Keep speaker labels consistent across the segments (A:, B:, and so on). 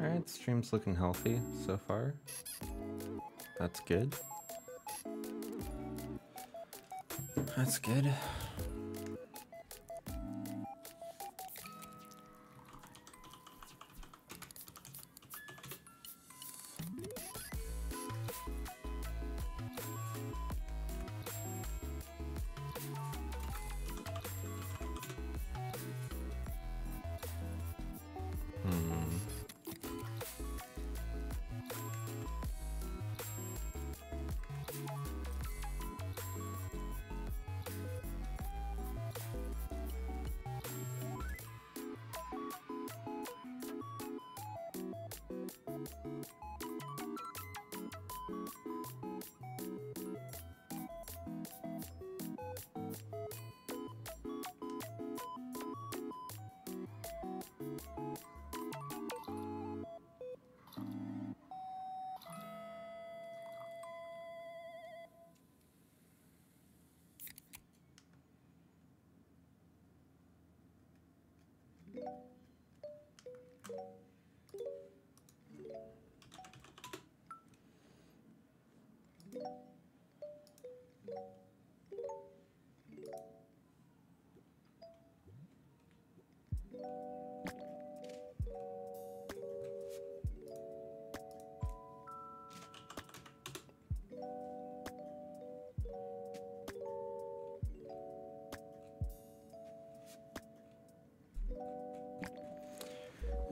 A: Alright, stream's looking healthy so far. That's good. That's good.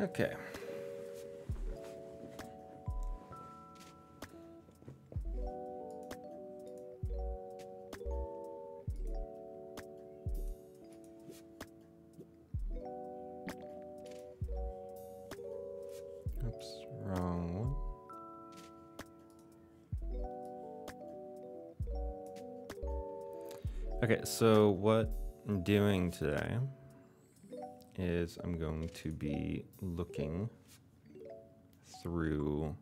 A: Okay. Okay, so what I'm doing today is I'm going to be looking through,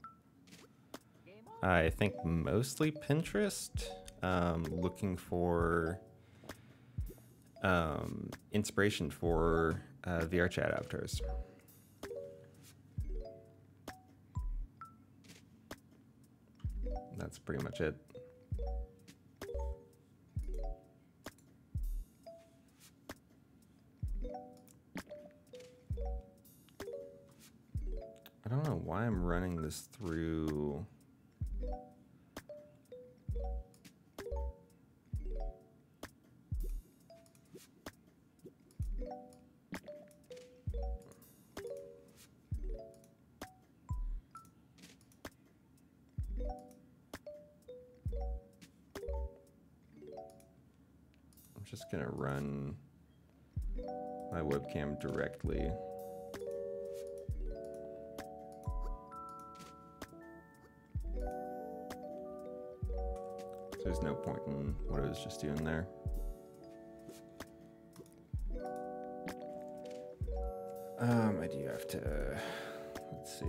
A: I think mostly Pinterest, um, looking for um, inspiration for uh, VR chat avatars. That's pretty much it. Why I'm running this through. I'm just gonna run my webcam directly. There's no point in what I was just doing there. Um, I do have to, let's see.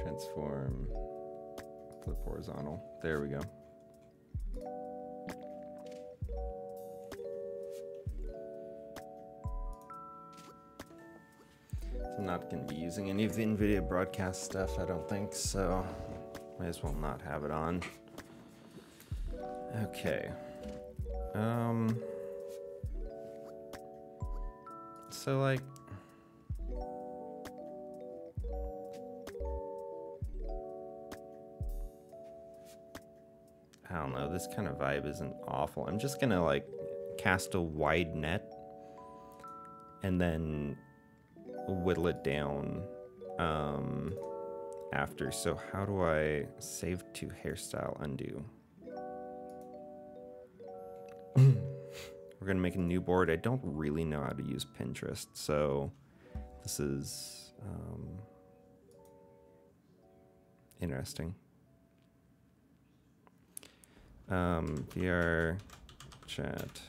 A: Transform, flip horizontal. There we go. Any of the NVIDIA broadcast stuff, I don't think, so might as well not have it on. Okay. Um. So, like. I don't know, this kind of vibe isn't awful. I'm just gonna, like, cast a wide net and then whittle it down um, after. So how do I save to hairstyle undo? We're gonna make a new board. I don't really know how to use Pinterest, so this is um, interesting. Um, VR chat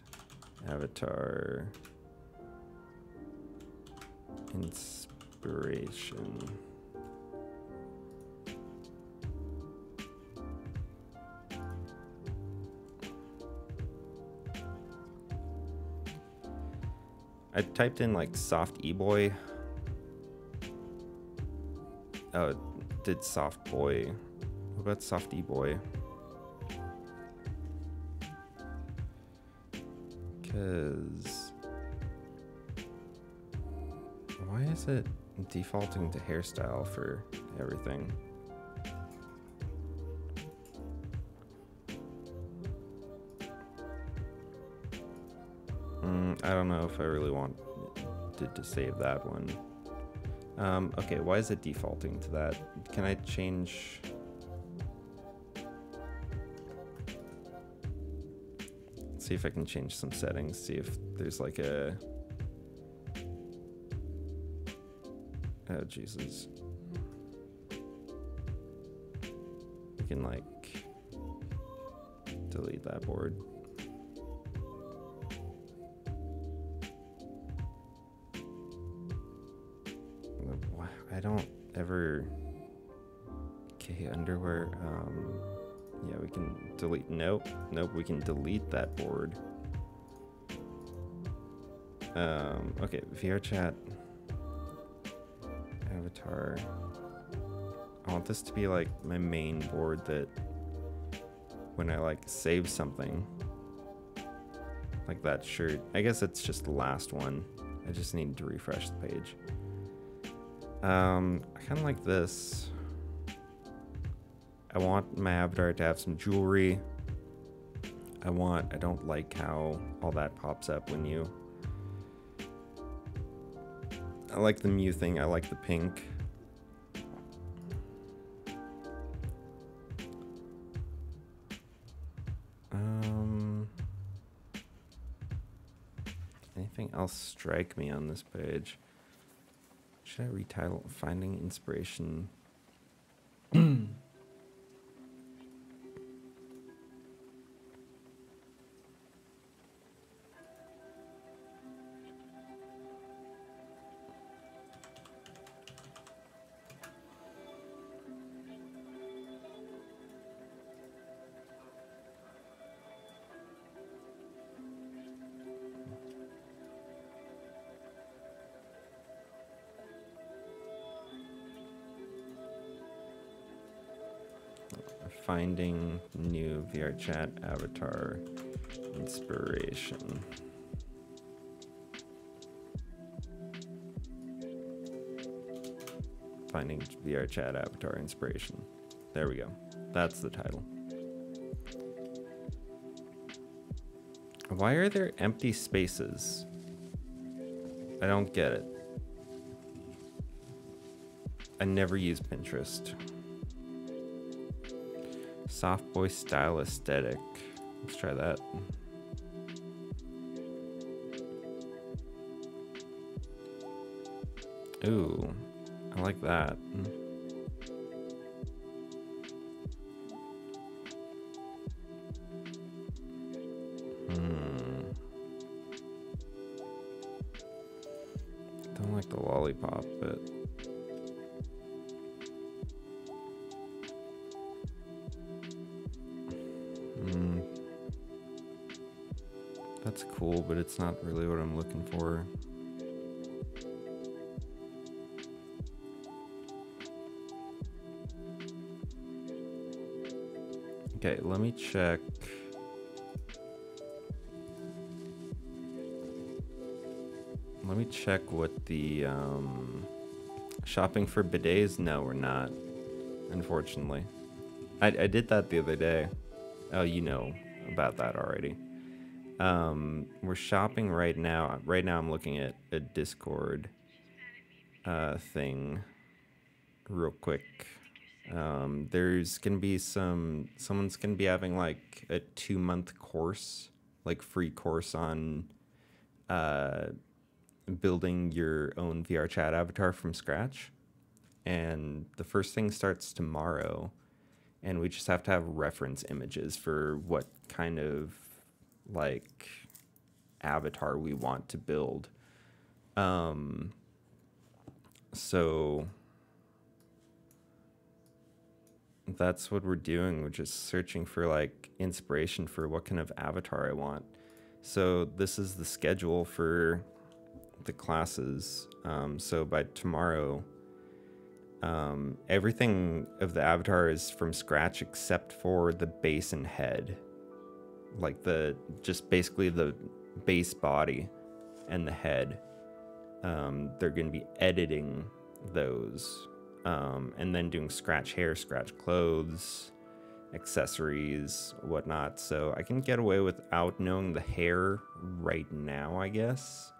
A: avatar inspiration. I typed in like soft e-boy. Oh, did soft boy. What about soft e-boy? Cause why is it defaulting to hairstyle for everything? Mm, I don't know if I really want to save that one. Um, okay, why is it defaulting to that? Can I change... See if I can change some settings, see if there's like a... Oh, Jesus. We can like delete that board. I don't ever... Okay, underwear. Um, yeah, we can delete. Nope. Nope, we can delete that board. Um, okay, VR chat. I want this to be like my main board that when I like save something, like that shirt. I guess it's just the last one. I just need to refresh the page. Um, I kind of like this. I want my avatar to have some jewelry. I want, I don't like how all that pops up when you... I like the Mew thing, I like the pink. Um, anything else strike me on this page? Should I retitle Finding Inspiration? finding new VR chat avatar inspiration. Finding VR chat avatar inspiration. There we go. That's the title. Why are there empty spaces? I don't get it. I never use Pinterest. Soft boy style aesthetic. Let's try that. Ooh, I like that. It's not really what I'm looking for. Okay, let me check. Let me check what the um, shopping for bidets. No, we're not. Unfortunately, I, I did that the other day. Oh, you know about that already. Um, we're shopping right now. Right now, I'm looking at a Discord uh, thing real quick. Um, there's gonna be some. Someone's gonna be having like a two month course, like free course on uh, building your own VR chat avatar from scratch. And the first thing starts tomorrow, and we just have to have reference images for what kind of like avatar we want to build. Um, so that's what we're doing. We're just searching for like inspiration for what kind of avatar I want. So this is the schedule for the classes. Um, so by tomorrow, um, everything of the avatar is from scratch except for the base and head. Like the just basically the base body and the head. Um, they're going to be editing those um, and then doing scratch hair, scratch clothes, accessories, whatnot. So I can get away without knowing the hair right now, I guess.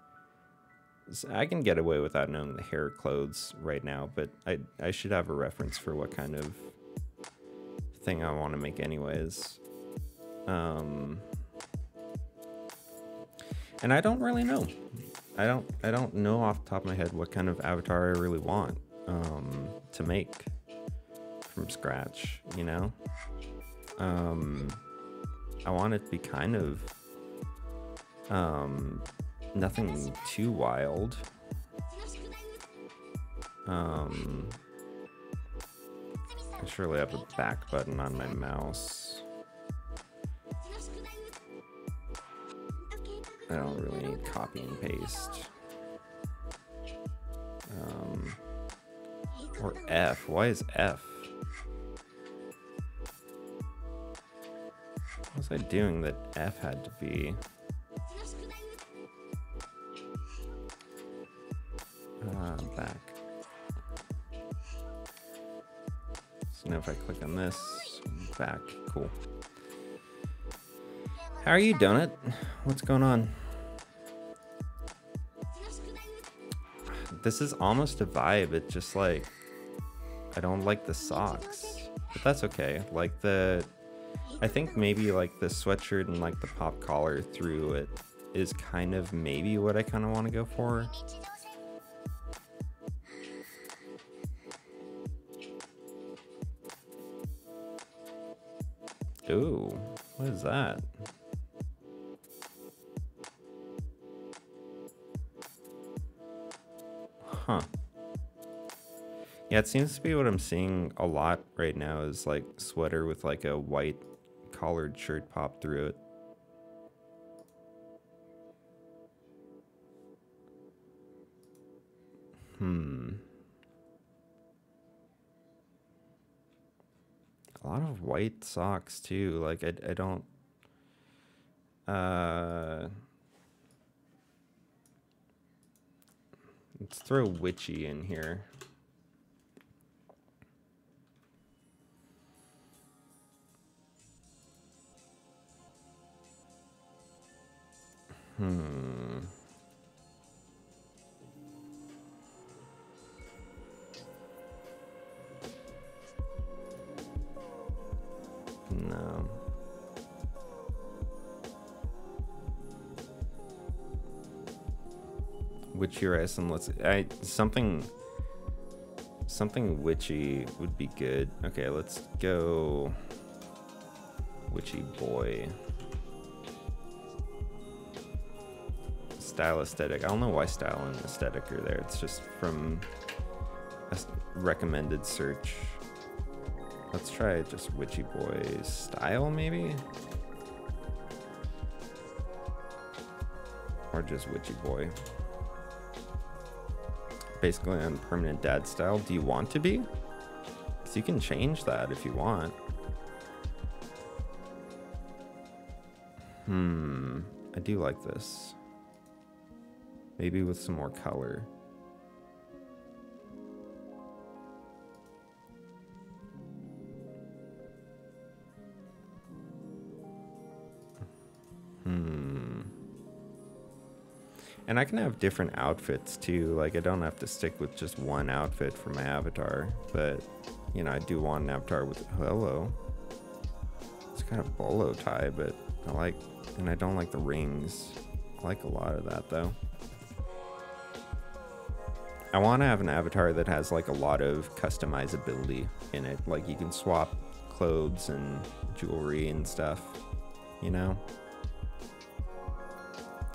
A: I can get away without knowing the hair clothes right now, but I, I should have a reference for what kind of thing I want to make anyways. Um, and I don't really know. I don't I don't know off the top of my head what kind of avatar I really want um, to make from scratch, you know? Um, I want it to be kind of um, nothing too wild. Um, I surely have a back button on my mouse. I don't really need copy and paste. Um, or F. Why is F? What was I doing that F had to be? Uh, back. So now if I click on this, back, cool. How are you, Donut? What's going on? This is almost a vibe. It's just like, I don't like the socks, but that's okay. Like the, I think maybe like the sweatshirt and like the pop collar through it is kind of maybe what I kind of want to go for. Ooh, what is that? Huh. Yeah, it seems to be what I'm seeing a lot right now is like sweater with like a white collared shirt pop through it. Hmm. A lot of white socks too. Like I, I don't uh Let's throw witchy in here. Hmm. No. Witchy rice and let's I something something witchy would be good. Okay, let's go witchy boy. Style aesthetic. I don't know why style and aesthetic are there. It's just from a recommended search. Let's try just witchy boy style maybe? Or just witchy boy basically on permanent dad style. Do you want to be? So you can change that if you want. Hmm, I do like this. Maybe with some more color. And I can have different outfits too. Like I don't have to stick with just one outfit for my avatar, but you know, I do want an avatar with hello. It's kind of bolo tie, but I like and I don't like the rings. I like a lot of that though. I want to have an avatar that has like a lot of customizability in it. Like you can swap clothes and jewelry and stuff, you know?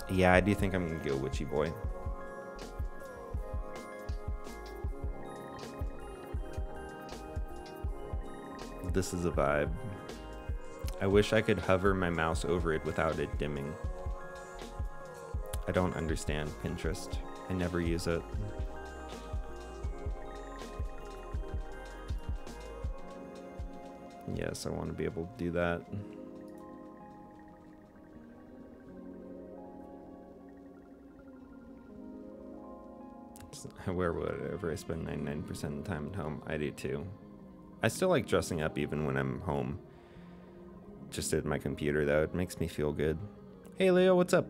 A: Yeah, I do think I'm gonna go Witchy Boy. This is a vibe. I wish I could hover my mouse over it without it dimming. I don't understand Pinterest. I never use it. Yes, I want to be able to do that. Where whatever I spend 99% of the time at home, I do too. I still like dressing up even when I'm home. Just at my computer though, it makes me feel good. Hey Leo, what's up?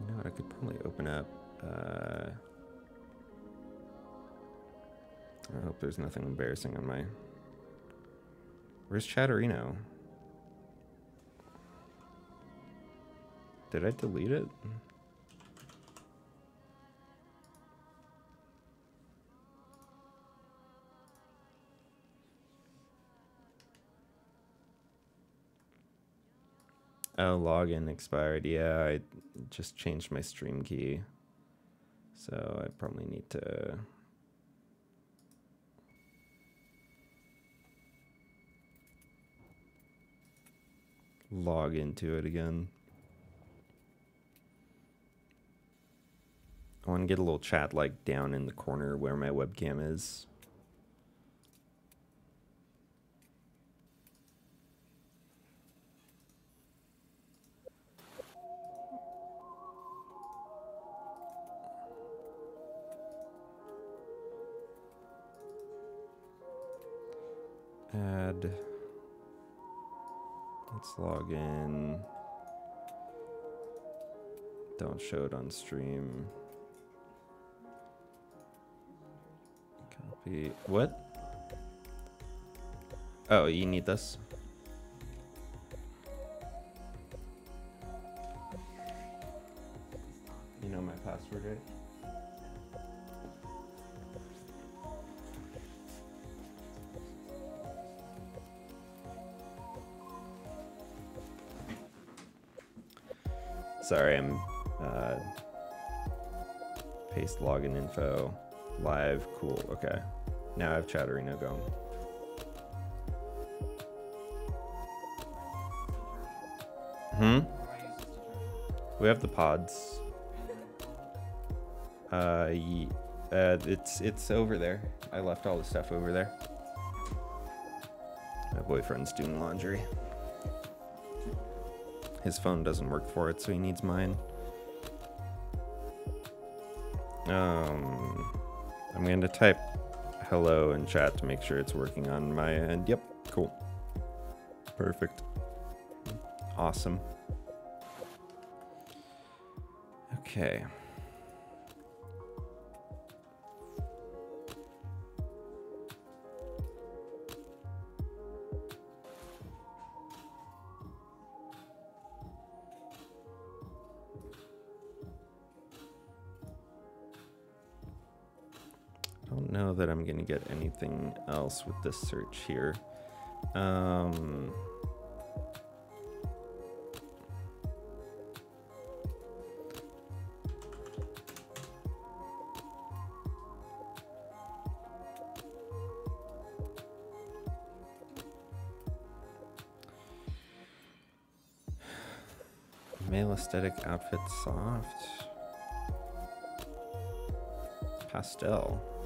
A: You know what, I could probably open up uh, I hope there's nothing embarrassing on my. Where's Chatterino? Did I delete it? Oh, login expired. Yeah, I just changed my stream key. So I probably need to log into it again. I want to get a little chat like down in the corner where my webcam is. Add. Let's log in. Don't show it on stream. Copy. What? Oh, you need this? You know my password, right? Sorry, I'm uh, paste login info live. Cool. Okay. Now I have Chatterino going. Hmm. We have the pods. Uh, uh, it's it's over there. I left all the stuff over there. My boyfriend's doing laundry. His phone doesn't work for it, so he needs mine. Um, I'm going to type hello in chat to make sure it's working on my end. Yep, cool. Perfect. Awesome. Okay. Get anything else with this search here. Um, male aesthetic outfit soft pastel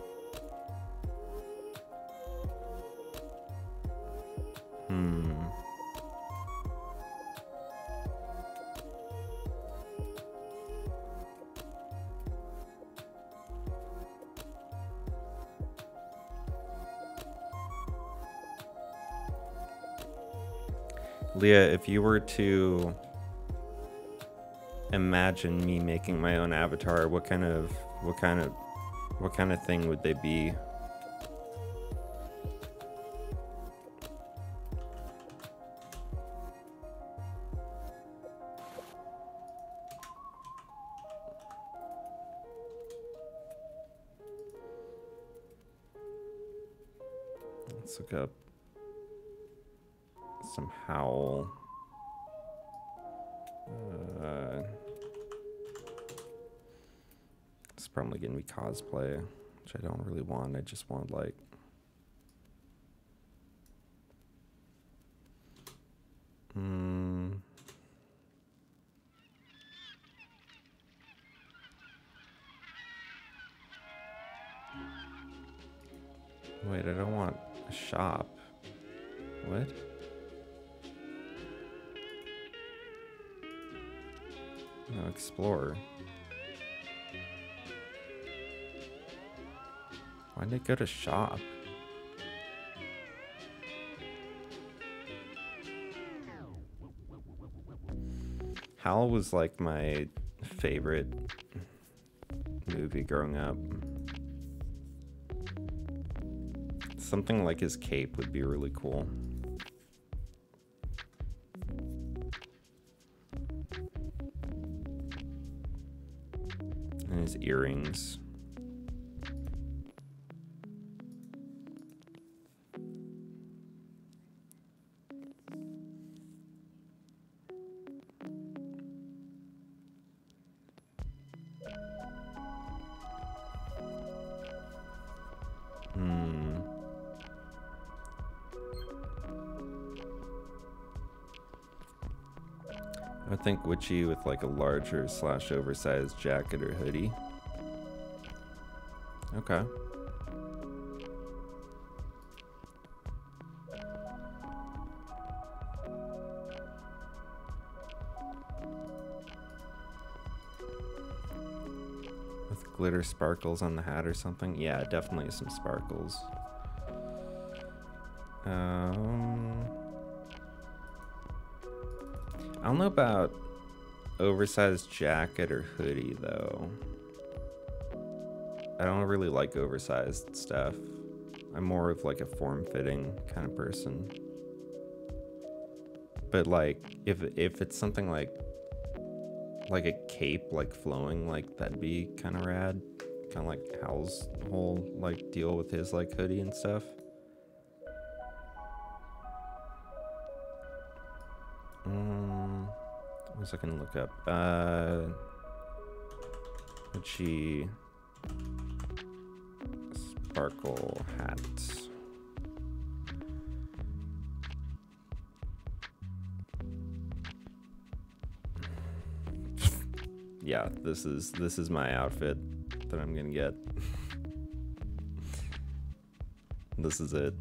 A: if you were to imagine me making my own avatar, what kind of what kind of what kind of thing would they be? cosplay, which I don't really want. I just want like Hmm. Wait, I don't want a shop. What? No, explorer. Why did it go to shop? Howl was like my favorite movie growing up. Something like his cape would be really cool. And his earrings. Think Witchy with like a larger slash oversized jacket or hoodie. Okay. With glitter sparkles on the hat or something? Yeah, definitely some sparkles. Um, don't know about oversized jacket or hoodie though. I don't really like oversized stuff. I'm more of like a form-fitting kind of person. But like if if it's something like like a cape like flowing like that'd be kind of rad. Kind of like Howl's whole like deal with his like hoodie and stuff. Um, what I gonna look up? Uh, Gucci sparkle hat. yeah, this is this is my outfit that I'm gonna get. this is it.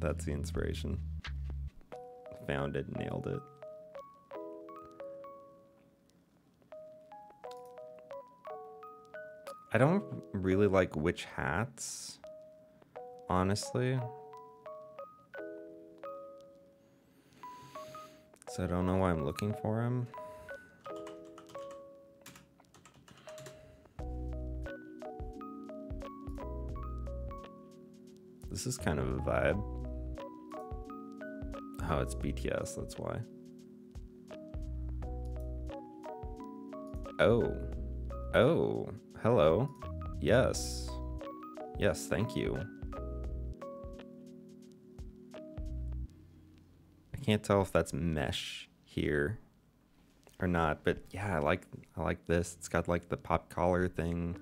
A: That's the inspiration. Found it, nailed it. I don't really like witch hats, honestly. So I don't know why I'm looking for them. This is kind of a vibe. Oh, it's BTS, that's why. Oh. Oh. Hello. Yes. Yes, thank you. I can't tell if that's mesh here or not, but yeah, I like I like this. It's got like the pop collar thing.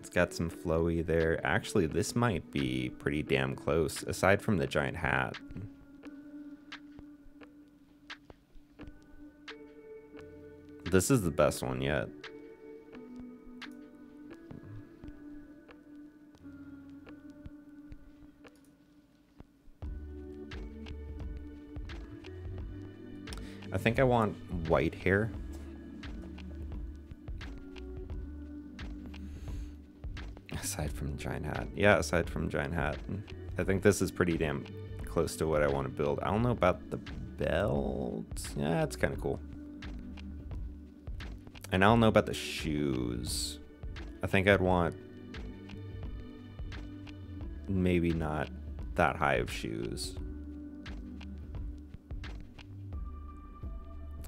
A: It's got some flowy there. Actually, this might be pretty damn close, aside from the giant hat. This is the best one yet. Think I want white hair. Aside from giant hat. Yeah, aside from giant hat. I think this is pretty damn close to what I want to build. I don't know about the belt. Yeah, it's kind of cool. And I don't know about the shoes. I think I'd want maybe not that high of shoes.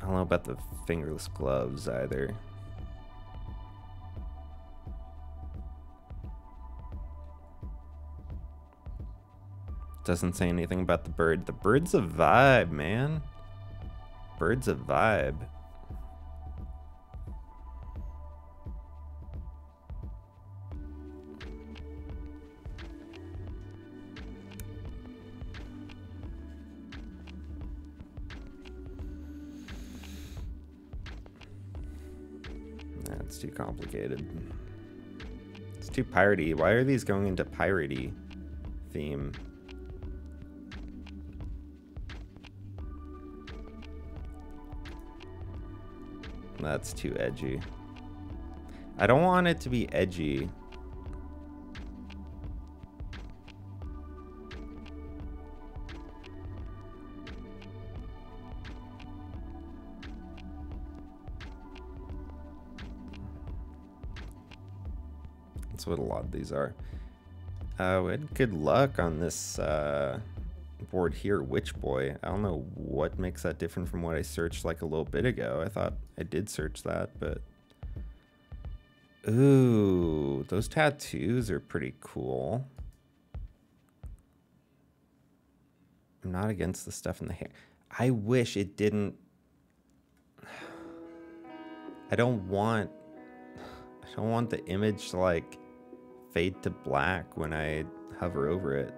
A: Don't know about the fingerless gloves either. Doesn't say anything about the bird. The bird's a vibe, man. Bird's a vibe. Too piratey. Why are these going into piratey theme? That's too edgy. I don't want it to be edgy. These are. Uh, we had good luck on this uh, board here, Witch Boy. I don't know what makes that different from what I searched like a little bit ago. I thought I did search that, but... Ooh, those tattoos are pretty cool. I'm not against the stuff in the hair. I wish it didn't... I don't want... I don't want the image to like fade to black when I hover over it.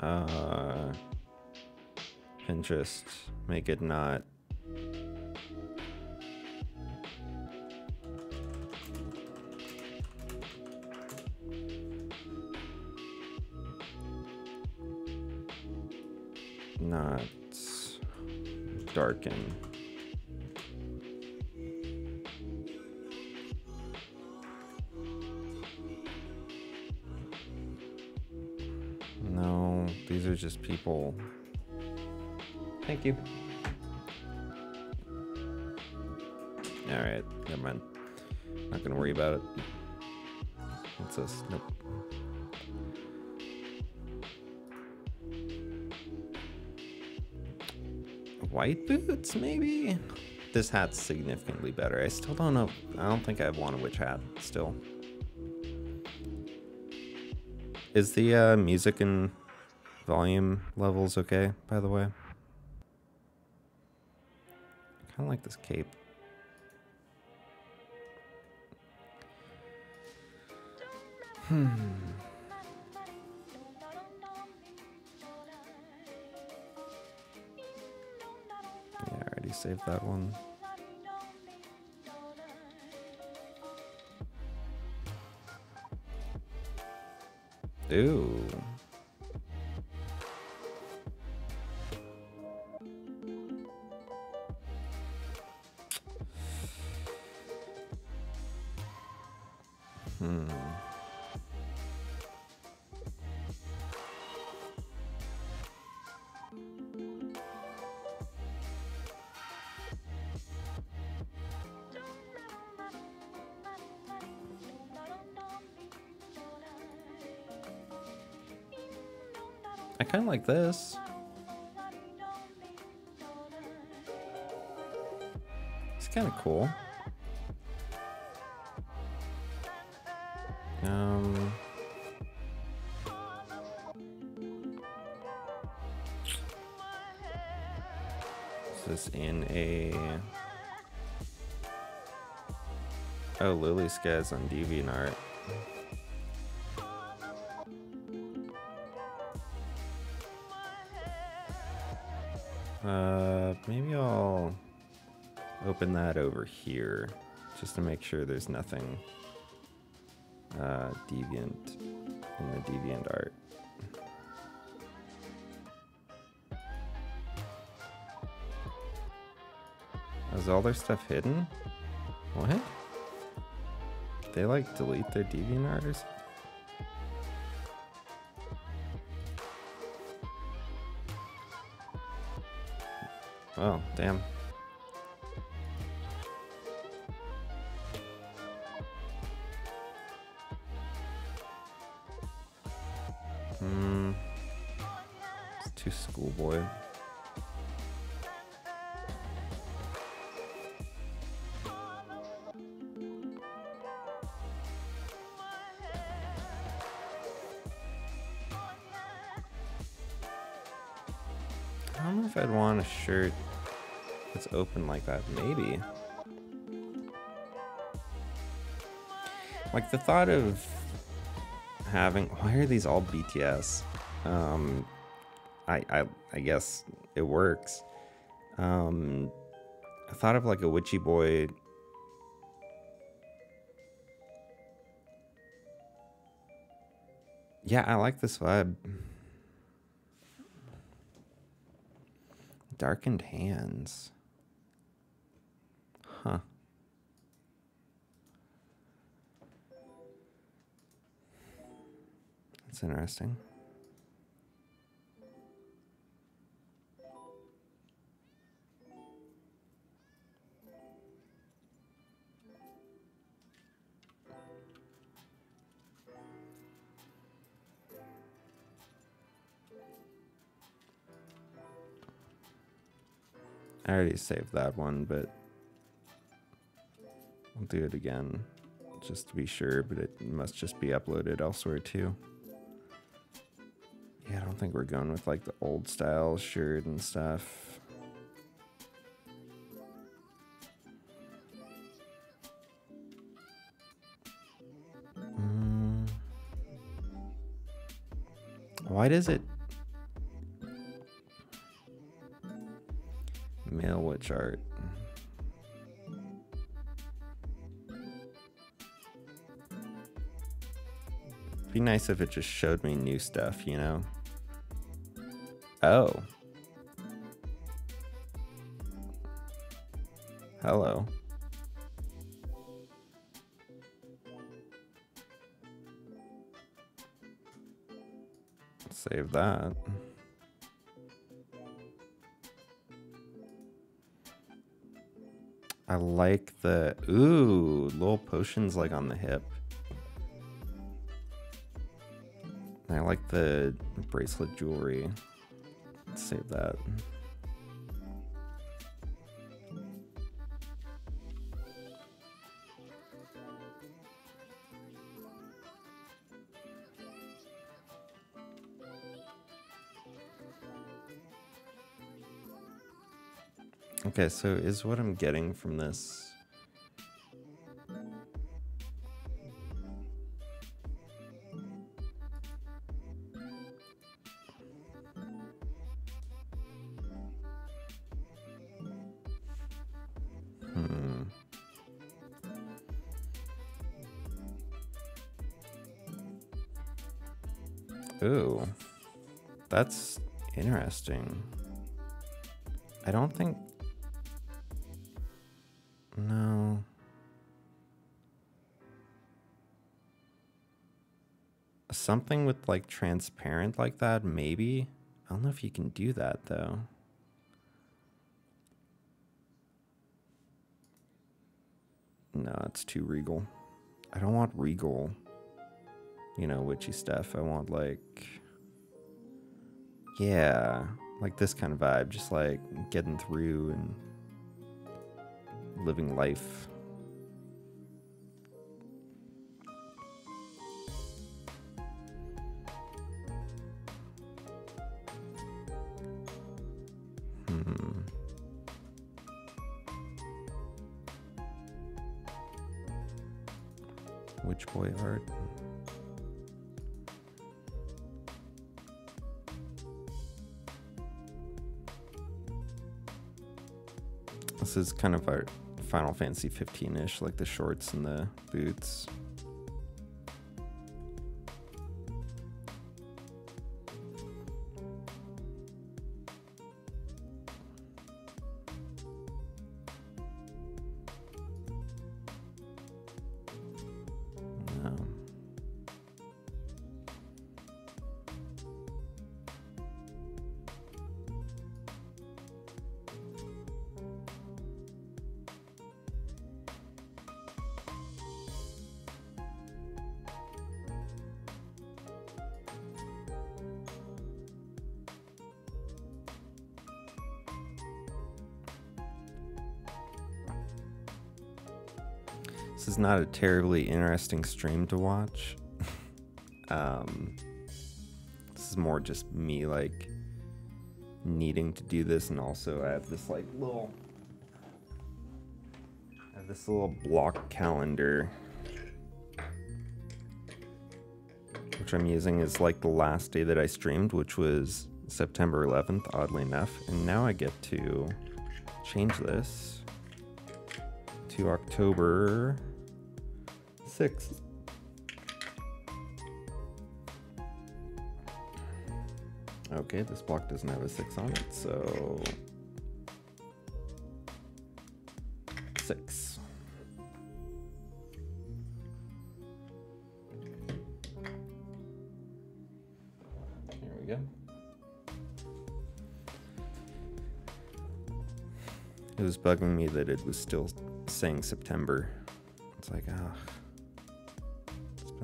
A: Uh, Pinterest, make it not No, these are just people. Thank you. Alright, never mind. Not gonna worry about it. What's this? Nope. White boots, maybe? This hat's significantly better. I still don't know. I don't think I've want a witch hat still. Is the uh, music and volume levels okay, by the way? I kind of like this cape. Hmm. Saved that one. Ooh. It's kind of cool. Um. Is this in a? Oh, Lily Skaz on DeviantArt. Open that over here just to make sure there's nothing uh, deviant in the deviant art. Is all their stuff hidden? What? They like delete their deviant art or something? Oh, damn. Like that. Maybe. Like the thought of having. Why are these all BTS? Um, I I I guess it works. Um, I thought of like a witchy boy. Yeah, I like this vibe. Darkened hands. Huh. That's interesting. I already saved that one, but I'll do it again just to be sure, but it must just be uploaded elsewhere too. Yeah, I don't think we're going with like the old style shirt and stuff. Mm. Why does it male witch art? Be nice if it just showed me new stuff, you know? Oh. Hello. Save that. I like the ooh little potions like on the hip. The bracelet jewelry. Let's save that. Okay, so is what I'm getting from this Ooh, that's interesting. I don't think. No. Something with like transparent like that, maybe. I don't know if you can do that though. No, it's too regal. I don't want regal, you know, witchy stuff. I want like, yeah, like this kind of vibe, just like getting through and living life. Hmm. Witch boy art. This is kind of our Final Fantasy 15-ish, like the shorts and the boots. This is not a terribly interesting stream to watch. um, this is more just me like needing to do this, and also I have this like little, I have this little block calendar, which I'm using, is like the last day that I streamed, which was September 11th, oddly enough. And now I get to change this to October 6th. Okay, this block doesn't have a 6 on it, so... 6. Here we go. It was bugging me that it was still saying September. It's like, ah.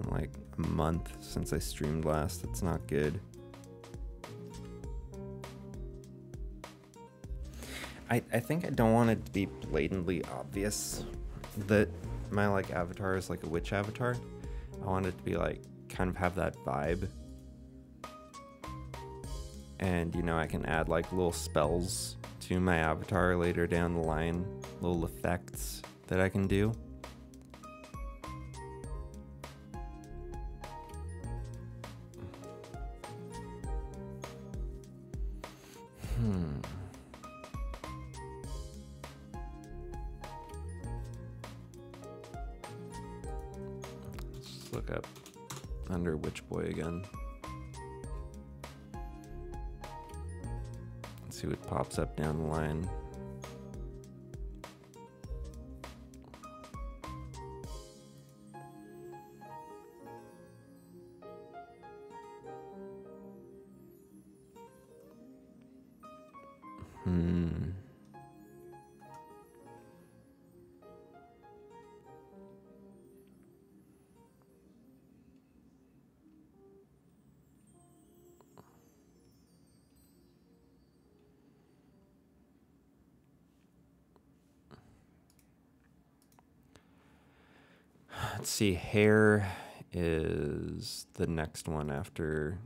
A: Like a month since I streamed last. That's not good. I, I think I don't want it to be blatantly obvious that my like avatar is like a witch avatar. I want it to be like kind of have that vibe. And you know, I can add like little spells to my avatar later down the line, little effects that I can do. Up down the line. Hmm. Let's see, hair is the next one after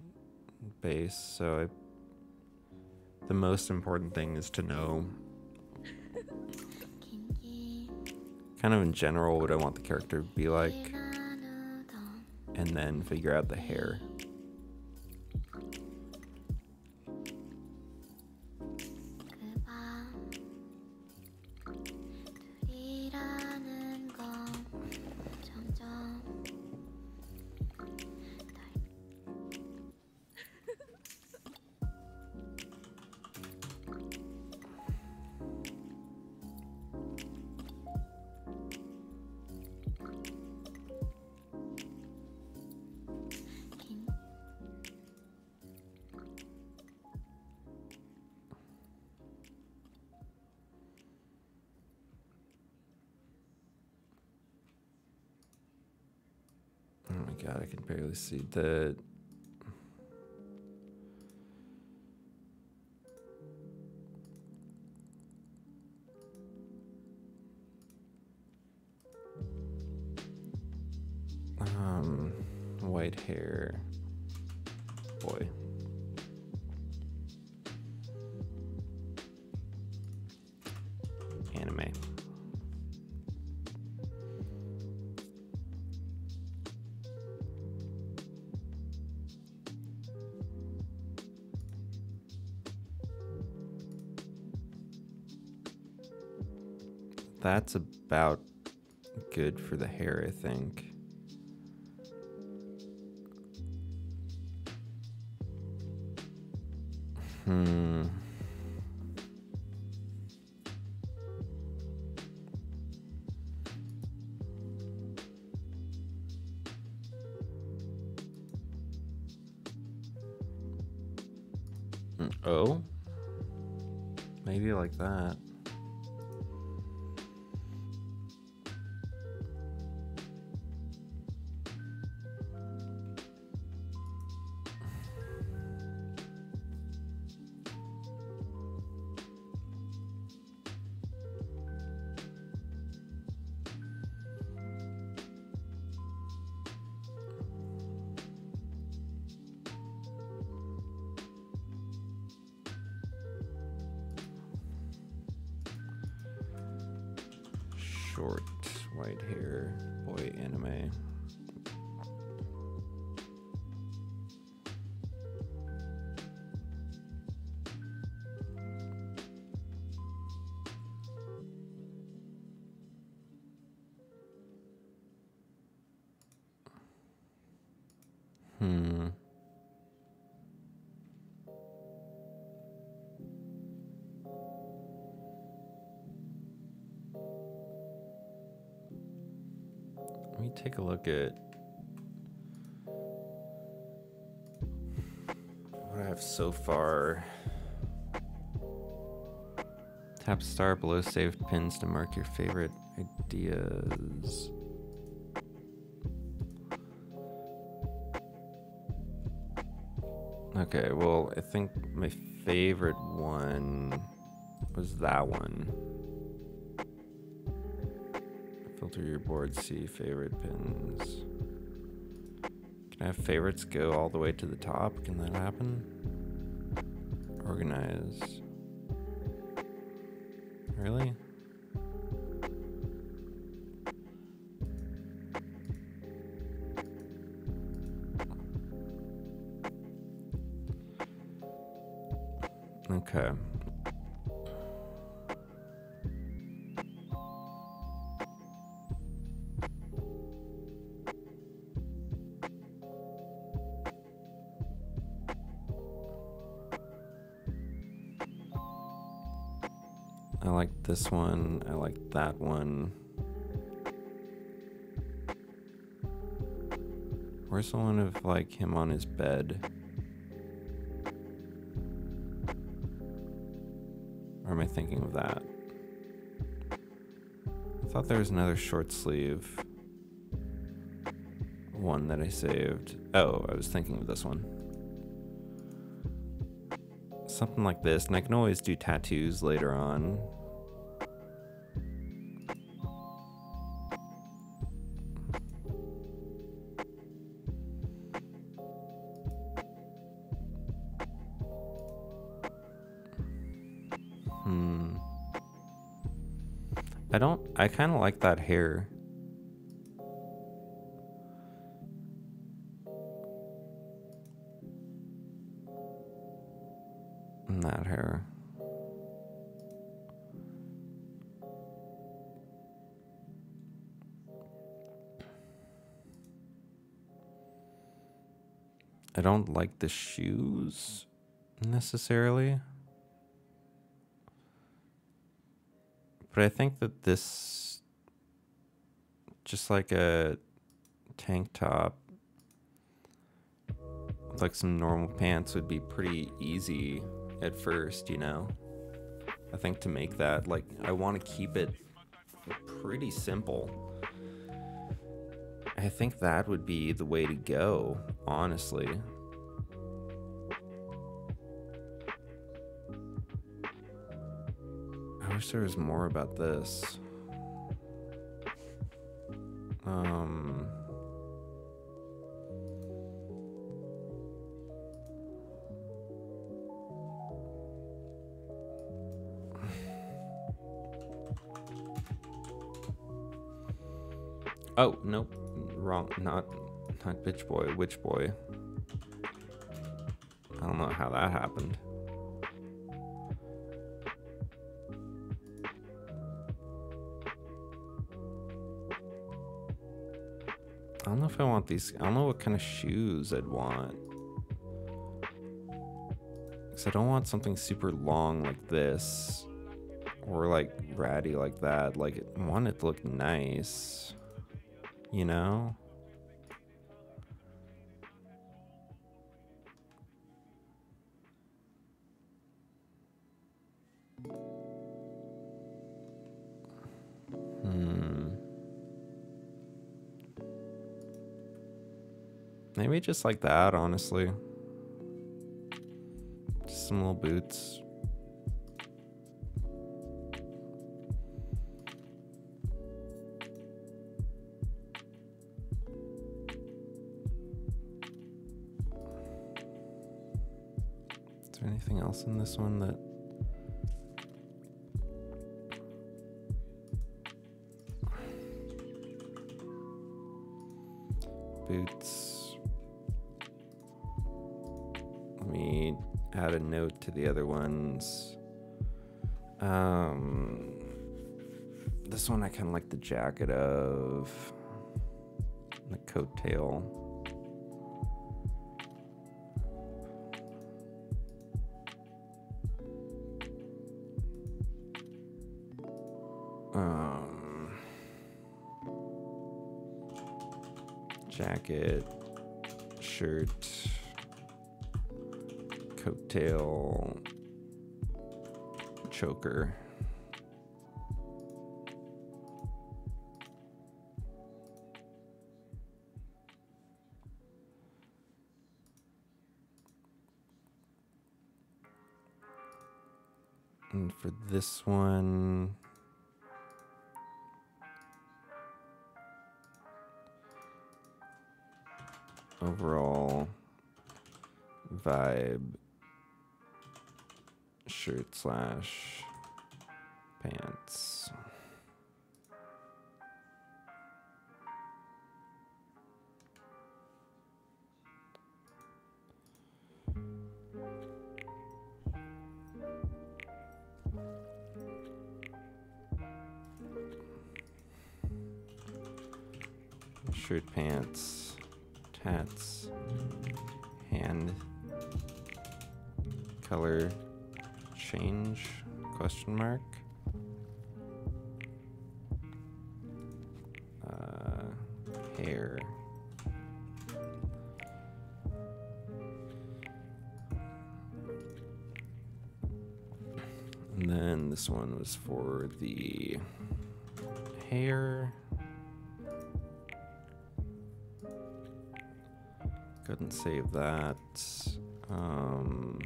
A: base. So I, the most important thing is to know kind of in general what I want the character to be like and then figure out the hair. The. That's about good for the hair, I think. Hmm. Mm, Oh? Maybe like that. Take a look at what I have so far. Tap star below saved pins to mark your favorite ideas. Okay, well, I think my favorite one was that one. Filter your board, see favorite pins. Can I have favorites go all the way to the top? Can that happen? Organize. Really? Okay. This one. I like that one. Where's the one of like him on his bed? Or am I thinking of that? I thought there was another short sleeve one that I saved. Oh, I was thinking of this one. Something like this, and I can always do tattoos later on. Kind of like that hair. And that hair. I don't like the shoes necessarily. But I think that this, just like a tank top, with like some normal pants, would be pretty easy at first, you know? I think to make that, like, I want to keep it pretty simple. I think that would be the way to go, honestly. I wish there was more about this. Um. Oh, nope. Wrong. Not not bitch boy, witch boy. I don't know how that happened. Don't know if I want these. I don't know what kind of shoes I'd want. Because I don't want something super long like this. Or like ratty like that. Like, I want it to look nice. You know? Maybe just like that, honestly. Just some little boots. Is there anything else in this one that This one I kind of like the jacket of the coattail. Um, jacket, shirt, coattail, choker. This one, overall vibe shirt slash pants. Shirt pants, tats, hand, color change, question mark. Uh, hair. And then this one was for the hair. Couldn't save that. Um,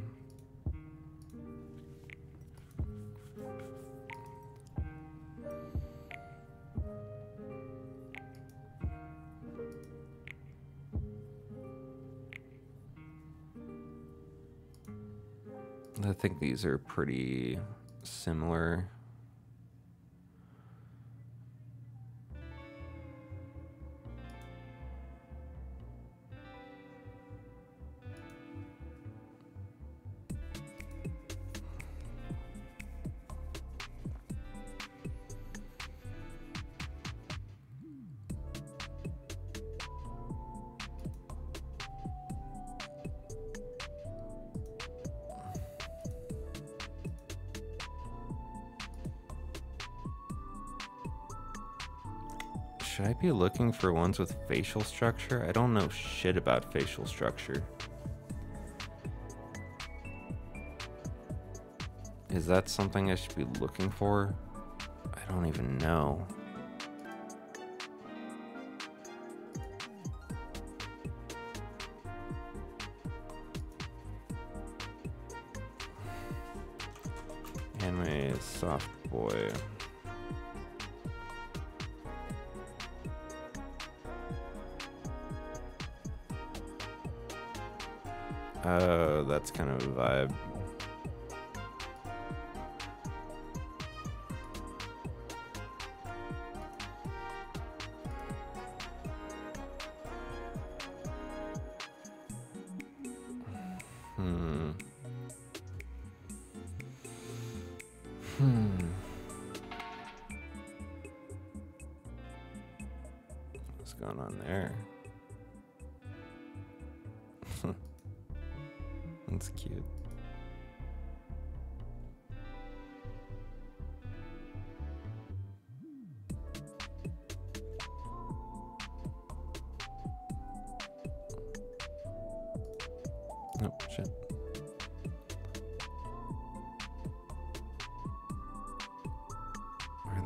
A: I think these are pretty similar. Looking for ones with facial structure? I don't know shit about facial structure. Is that something I should be looking for? I don't even know.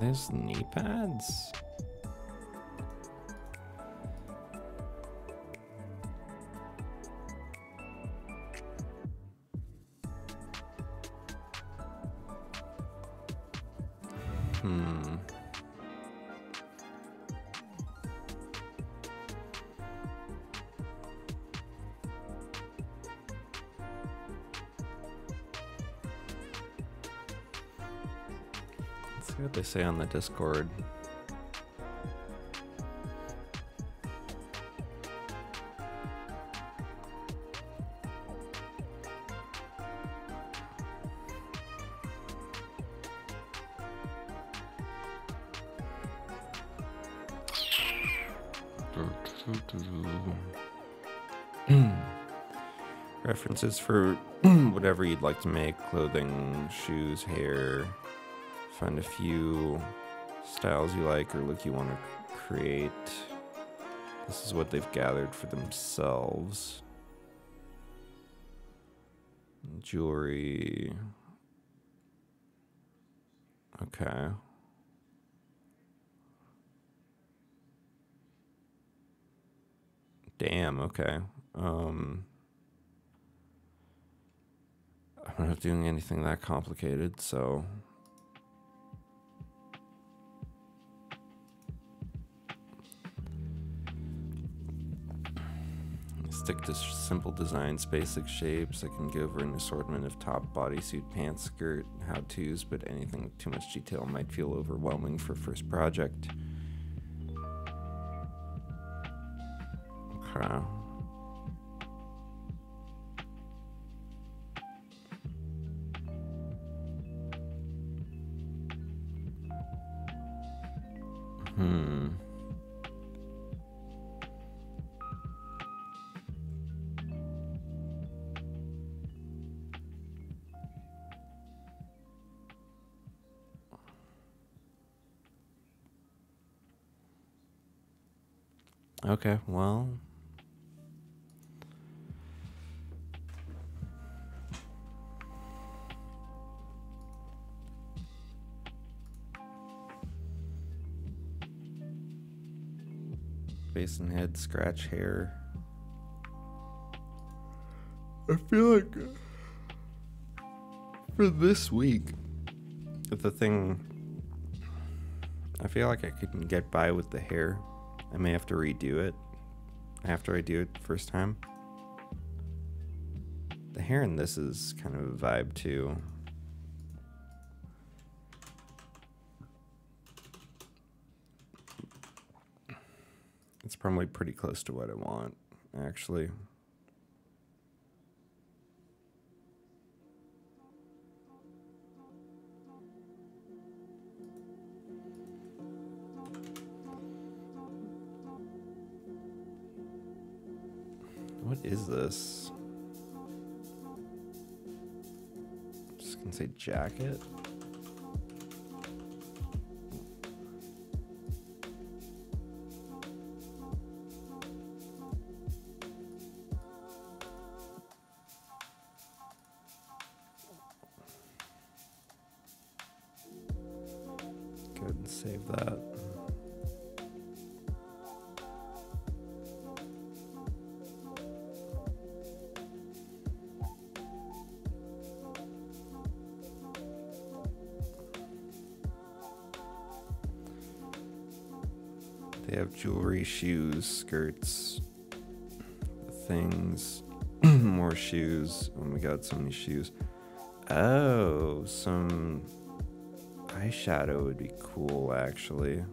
A: Those knee pads? Say on the Discord. References for whatever you'd like to make clothing, shoes, hair. Find a few styles you like or look you want to create. This is what they've gathered for themselves. Jewelry. Okay. Damn, okay. Um I'm not doing anything that complicated, so stick to simple designs, basic shapes. I can go over an assortment of top bodysuit, pants, skirt, how-tos, but anything with too much detail might feel overwhelming for first project. Okay. Hmm. Okay, well. Basin head, scratch hair. I feel like for this week, the thing, I feel like I could get by with the hair. I may have to redo it after I do it the first time. The hair in this is kind of a vibe too. It's probably pretty close to what I want, actually. Is this? I'm Just gonna say jacket. Skirts, things, more shoes. Oh my god, so many shoes. Oh, some eyeshadow would be cool actually.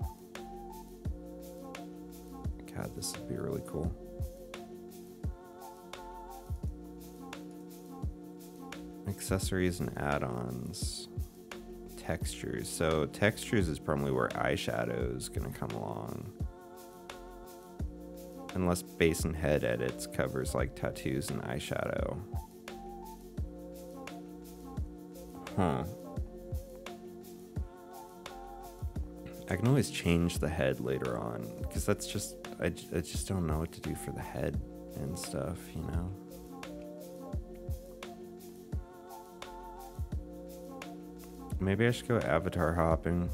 A: God, this would be really cool. Accessories and add-ons. Textures. So textures is probably where eyeshadow is gonna come along. Unless base and head edits covers like tattoos and eyeshadow. Huh. I can always change the head later on because that's just I, I just don't know what to do for the head and stuff, you know. Maybe I should go avatar hopping.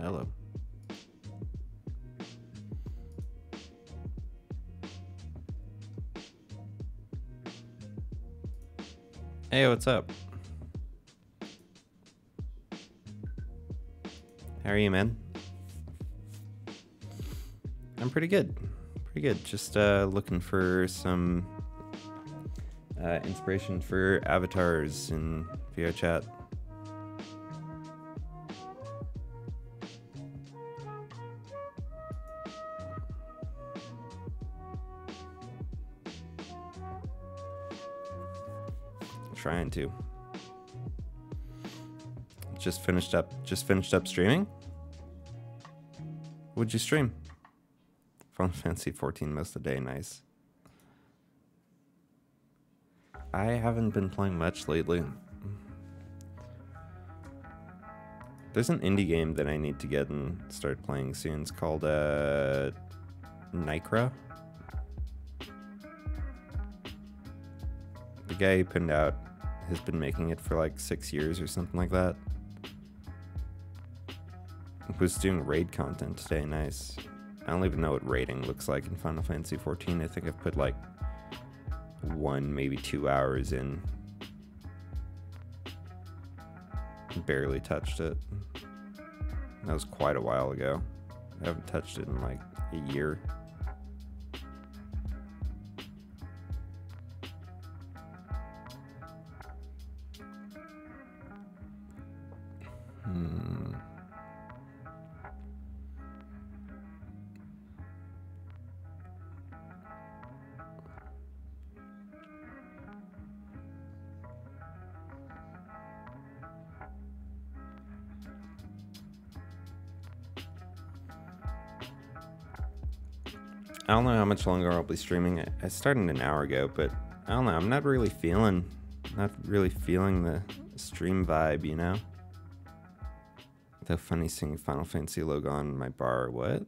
A: Hello. Hey, what's up? How are you, man? I'm pretty good. Pretty good. Just uh, looking for some uh, inspiration for avatars in VRChat. Trying to. Just finished up. Just finished up streaming. Would you stream? Final Fantasy 14 most of the day. Nice. I haven't been playing much lately. There's an indie game that I need to get and start playing soon. It's called uh, Nikra. The guy who pinned out has been making it for like six years or something like that. Was doing raid content today. Nice. I don't even know what raiding looks like in Final Fantasy XIV. I think I've put like one, maybe two hours in. Barely touched it. That was quite a while ago. I haven't touched it in like a year. I don't know how much longer I'll be streaming. I- I started an hour ago, but I don't know. I'm not really feeling, not really feeling the stream vibe, you know. The funny thing, Final Fantasy logo on my bar. What?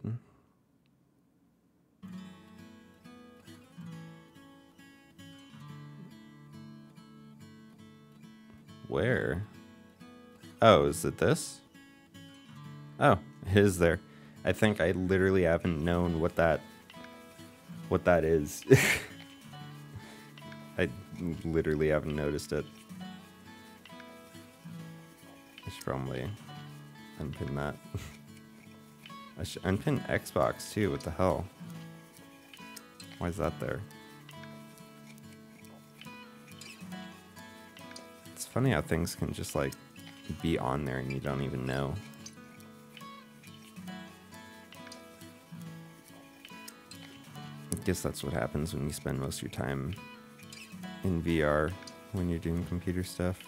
A: Where? Oh, is it this? Oh, it is there. I think I literally haven't known what that what that is. I literally haven't noticed it. It's probably unpin that. I should unpin Xbox too. What the hell? Why is that there? It's funny how things can just like be on there and you don't even know. I guess that's what happens when you spend most of your time in VR when you're doing computer stuff.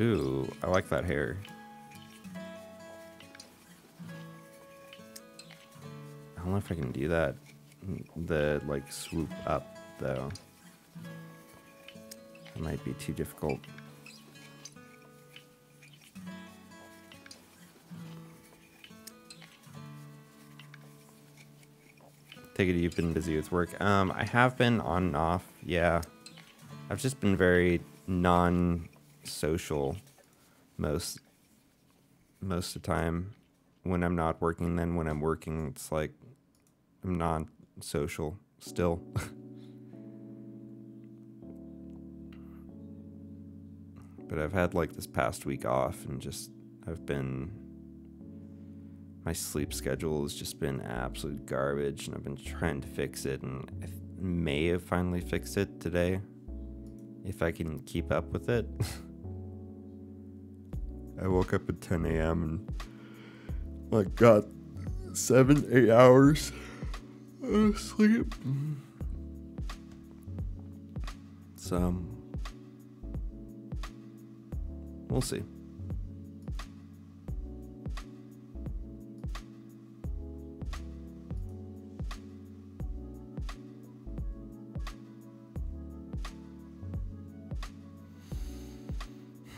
A: Ooh, I like that hair. I don't know if I can do that. The like swoop up though. It might be too difficult. Take it you've been busy with work. Um, I have been on and off. Yeah, I've just been very non-social most most of the time when I'm not working. Then when I'm working, it's like I'm non-social still. but I've had like this past week off and just I've been my sleep schedule has just been absolute garbage and I've been trying to fix it and I may have finally fixed it today if I can keep up with it. I woke up at 10 a.m. and like got seven, eight hours of sleep. So we'll see.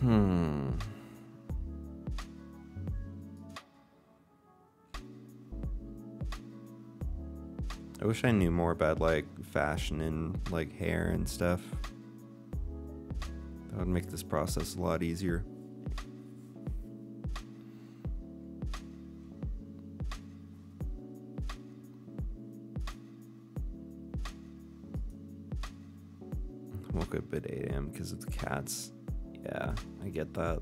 A: Hmm. I wish I knew more about like fashion and like hair and stuff. That would make this process a lot easier. Woke up at 8 a.m. because of the cats. Yeah, I get that.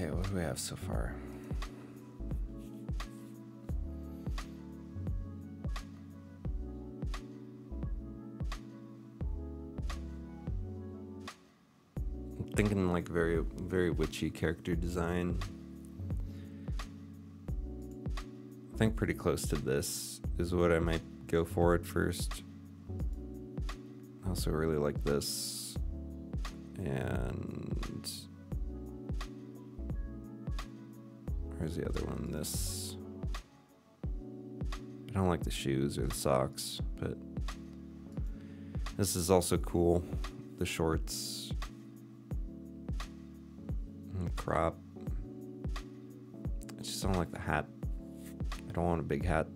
A: Okay, what do we have so far? I'm thinking like very, very witchy character design. I think pretty close to this is what I might go for at first. I also really like this. Where's the other one? This. I don't like the shoes or the socks, but this is also cool. The shorts and the crop. I just don't like the hat. I don't want a big hat.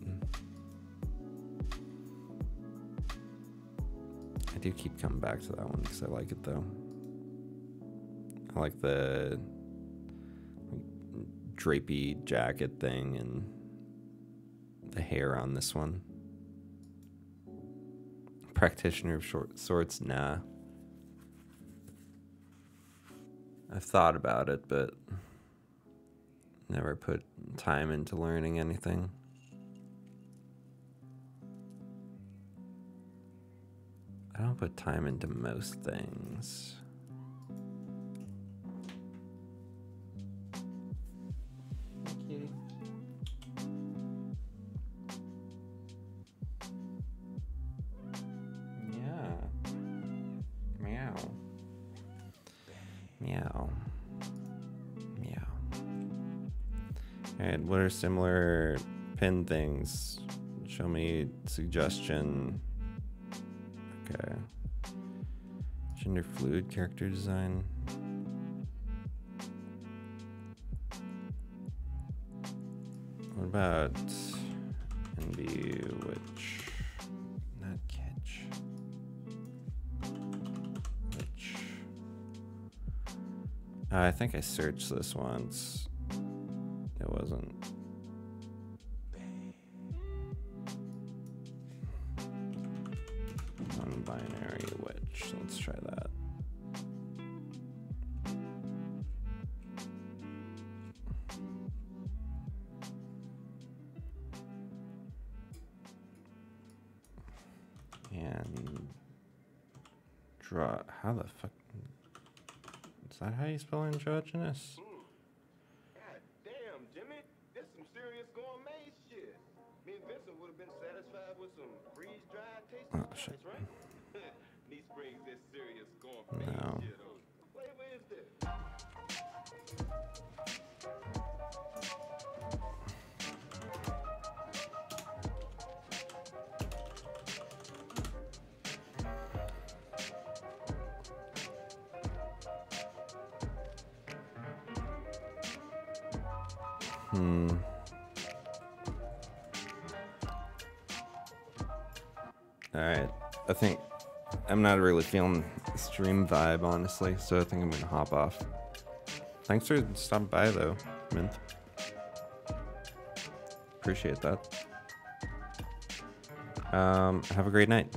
A: I do keep coming back to that one because I like it though. I like the drapey jacket thing and the hair on this one. Practitioner of short sorts, nah. I've thought about it, but never put time into learning anything. I don't put time into most things. Similar pin things? Show me suggestion. Okay. Gender fluid character design. What about NB Witch? Not catch. Witch. I think I searched this once. It wasn't. Androgynous? Not really feeling the stream vibe, honestly. So I think I'm gonna hop off. Thanks for stopping by, though, Mint. Appreciate that. Um, have a great night.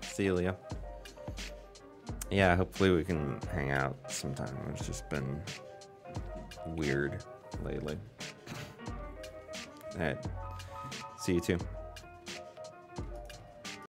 A: See you. Yeah, hopefully we can hang out sometime. It's just been weird lately. Alright. See you too.